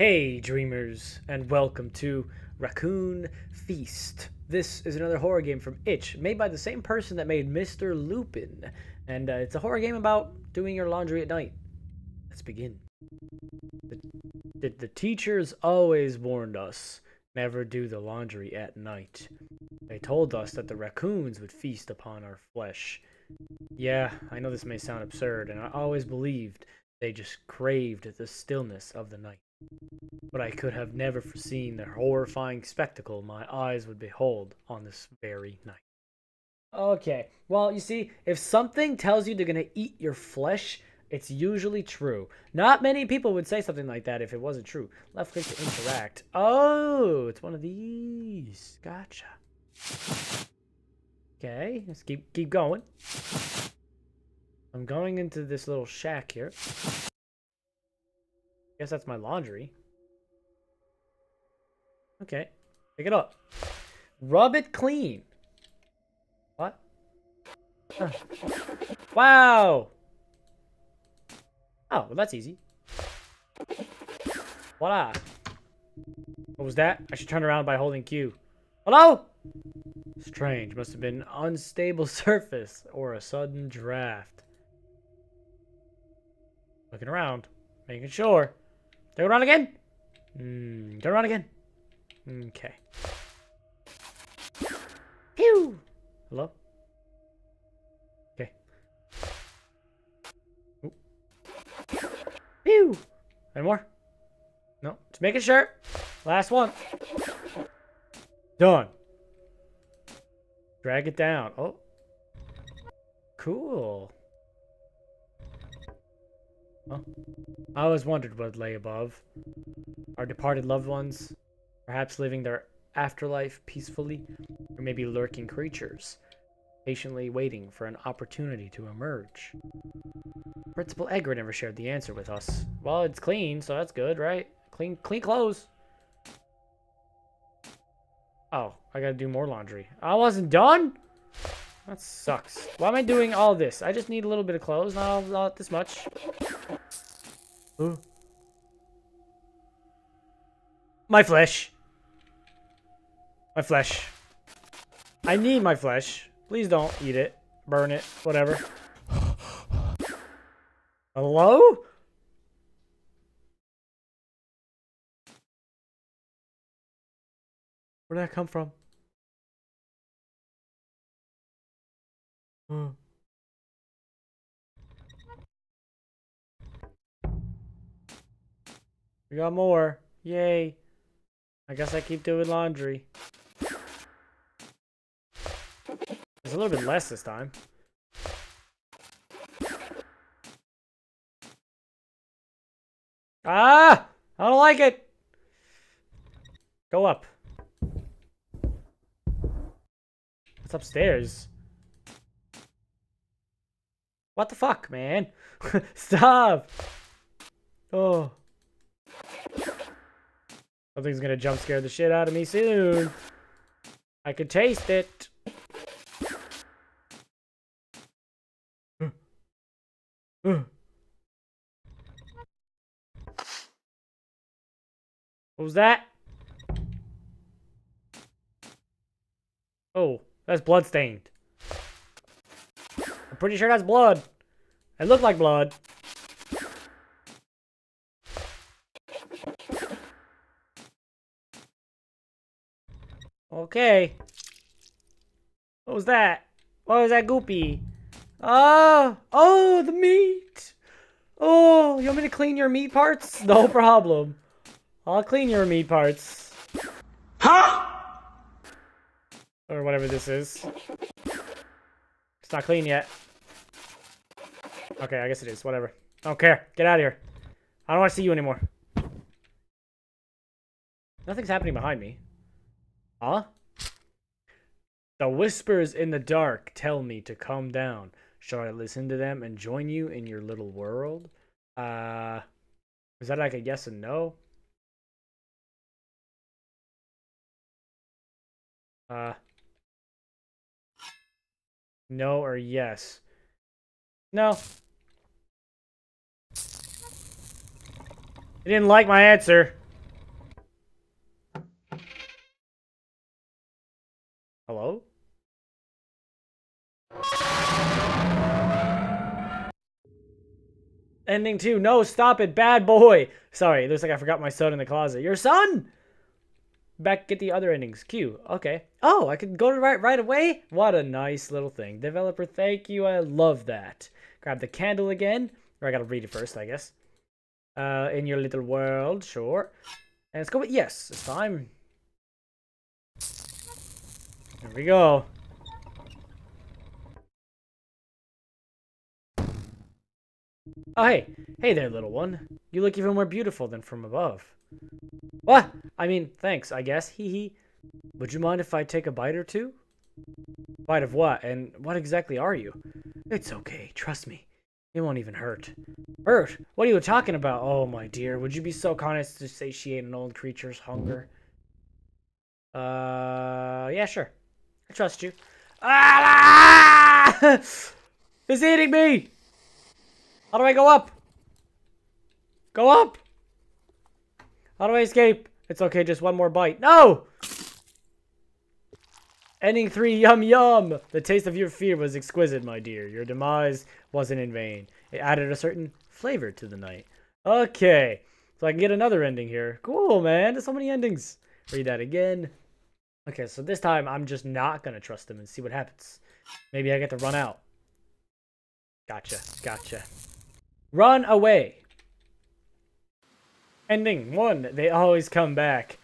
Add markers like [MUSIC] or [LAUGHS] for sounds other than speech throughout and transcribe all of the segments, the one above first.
Hey, dreamers, and welcome to Raccoon Feast. This is another horror game from Itch, made by the same person that made Mr. Lupin. And uh, it's a horror game about doing your laundry at night. Let's begin. The, the, the teachers always warned us never do the laundry at night. They told us that the raccoons would feast upon our flesh. Yeah, I know this may sound absurd, and I always believed they just craved the stillness of the night. But I could have never foreseen the horrifying spectacle my eyes would behold on this very night. Okay, well, you see, if something tells you they're gonna eat your flesh, it's usually true. Not many people would say something like that if it wasn't true. Left click to interact. Oh, it's one of these. Gotcha. Okay, let's keep keep going. I'm going into this little shack here. Guess that's my laundry. Okay, pick it up. Rub it clean. What? Huh. Wow! Oh, well that's easy. Voila. What was that? I should turn around by holding Q. Hello? Strange. Must have been unstable [LAUGHS] surface or a sudden draft. Looking around. Making sure. Turn run again. Mm, turn around again. Okay. Pew! Hello? Okay. Ooh. Pew! Any more? No. Just making sure. Last one. Done. Drag it down. Oh. Cool. Huh? I always wondered what lay above. Our departed loved ones, perhaps living their afterlife peacefully, or maybe lurking creatures, patiently waiting for an opportunity to emerge. Principal Edgar never shared the answer with us. Well, it's clean, so that's good, right? Clean, clean clothes. Oh, I gotta do more laundry. I wasn't done? That sucks. Why am I doing all this? I just need a little bit of clothes, not, not this much. Ooh. My flesh. My flesh. I need my flesh. Please don't eat it. Burn it. Whatever. Hello? Where did that come from? Hmm. We got more. Yay. I guess I keep doing laundry. There's a little bit less this time. Ah! I don't like it! Go up. What's upstairs? What the fuck, man? [LAUGHS] Stop! Oh. Something's gonna jump scare the shit out of me soon. I can taste it. What was that? Oh, that's blood stained. I'm pretty sure that's blood. It looked like blood. Okay. What was that? What was that goopy? Oh, oh, the meat. Oh, you want me to clean your meat parts? No [LAUGHS] problem. I'll clean your meat parts. Huh? Or whatever this is. It's not clean yet. Okay, I guess it is. Whatever. I don't care. Get out of here. I don't want to see you anymore. Nothing's happening behind me. Huh? The whispers in the dark tell me to calm down. Shall I listen to them and join you in your little world? Uh, is that like a yes and no? Uh, no or yes? No. He didn't like my answer. Hello? Ending two. No, stop it. Bad boy. Sorry, it looks like I forgot my son in the closet. Your son? Back get the other endings. Q. Okay. Oh, I could go to right right away? What a nice little thing. Developer, thank you. I love that. Grab the candle again. Or I gotta read it first, I guess. Uh, in your little world, sure. And let's go with yes this time. There we go. Oh, hey. Hey there, little one. You look even more beautiful than from above. What? I mean, thanks, I guess. Hee hee. Would you mind if I take a bite or two? Bite of what? And what exactly are you? It's okay. Trust me. It won't even hurt. Hurt? What are you talking about? Oh, my dear. Would you be so kind as to satiate an old creature's hunger? Uh, yeah, sure. I trust you. Ah! [LAUGHS] It's eating me! How do I go up? Go up! How do I escape? It's okay, just one more bite. No! Ending three, yum yum! The taste of your fear was exquisite, my dear. Your demise wasn't in vain. It added a certain flavor to the night. Okay, so I can get another ending here. Cool, man. There's so many endings. Read that again. Okay, so this time I'm just not going to trust him and see what happens. Maybe I get to run out. Gotcha, gotcha. Run away. Ending one. They always come back.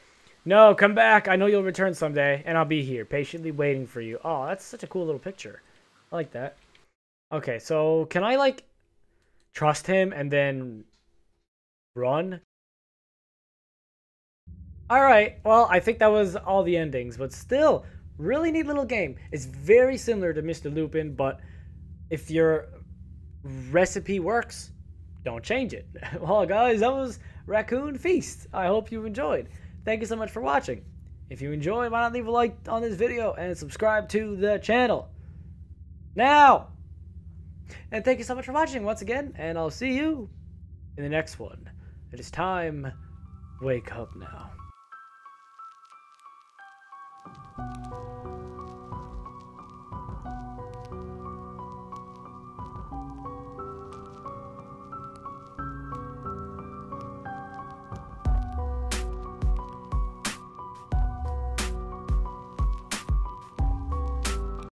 No, come back. I know you'll return someday, and I'll be here, patiently waiting for you. Oh, that's such a cool little picture. I like that. Okay, so can I, like, trust him and then run? Alright, well, I think that was all the endings, but still, really neat little game. It's very similar to Mr. Lupin, but if your recipe works, don't change it. [LAUGHS] Well, guys, that was Raccoon Feast. I hope you enjoyed. Thank you so much for watching. If you enjoyed, why not leave a like on this video and subscribe to the channel. Now! And thank you so much for watching once again, and I'll see you in the next one. It is time. Wake up now.